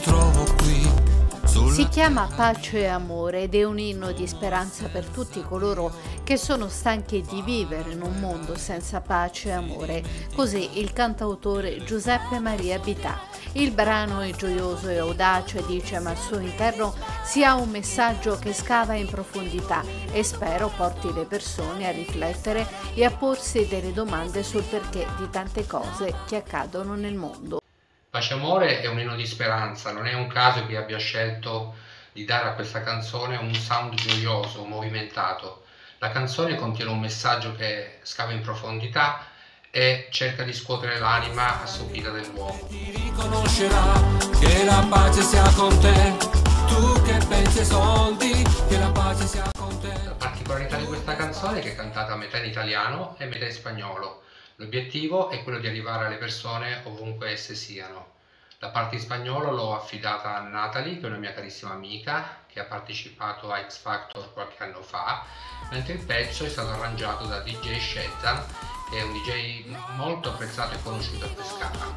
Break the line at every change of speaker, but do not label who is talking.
trovo qui.
Si chiama Pace e Amore ed è un inno di speranza per tutti coloro che sono stanchi di vivere in un mondo senza pace e amore. Così il cantautore Giuseppe Maria Bità. Il brano è gioioso e audace, dice, ma al suo interno si ha un messaggio che scava in profondità e spero porti le persone a riflettere e a porsi delle domande sul perché di tante cose che accadono nel mondo.
Pace Amore è un inno di speranza, non è un caso che abbia scelto di dare a questa canzone un sound gioioso, movimentato. La canzone contiene un messaggio che scava in profondità e cerca di scuotere l'anima assopita dell'uomo.
Ti riconoscerà che la pace sia con te, tu che pensi soldi, che la pace sia con te.
La particolarità di questa canzone è che è cantata a metà in italiano e metà in spagnolo. L'obiettivo è quello di arrivare alle persone ovunque esse siano. La parte in spagnolo l'ho affidata a Natalie, che è una mia carissima amica, che ha partecipato a X Factor qualche anno fa, mentre il pezzo è stato arrangiato da DJ Shezan, che è un DJ molto apprezzato e conosciuto a Pescara.